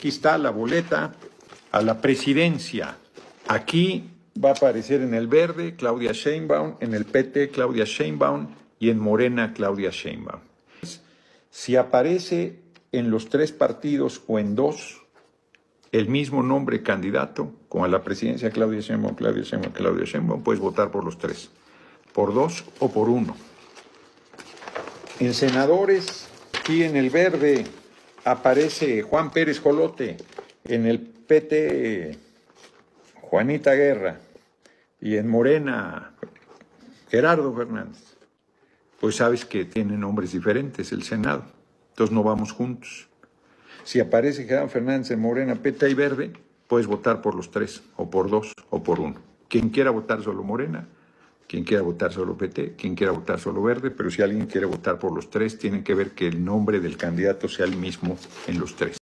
Aquí está la boleta a la presidencia. Aquí va a aparecer en el verde Claudia Sheinbaum, en el PT Claudia Sheinbaum y en Morena Claudia Sheinbaum. Si aparece en los tres partidos o en dos el mismo nombre candidato, como a la presidencia Claudia Sheinbaum, Claudia Sheinbaum, Claudia Sheinbaum, puedes votar por los tres, por dos o por uno. En senadores, aquí en el verde aparece Juan Pérez Jolote, en el PT Juanita Guerra y en Morena Gerardo Fernández. Pues sabes que tienen nombres diferentes el Senado, entonces no vamos juntos. Si aparece Gerardo Fernández en Morena, PT y Verde, puedes votar por los tres, o por dos, o por uno. Quien quiera votar solo Morena, quien quiera votar solo PT, quien quiera votar solo Verde, pero si alguien quiere votar por los tres, tiene que ver que el nombre del candidato sea el mismo en los tres.